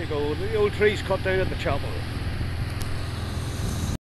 There you go, the old trees cut down at the chapel.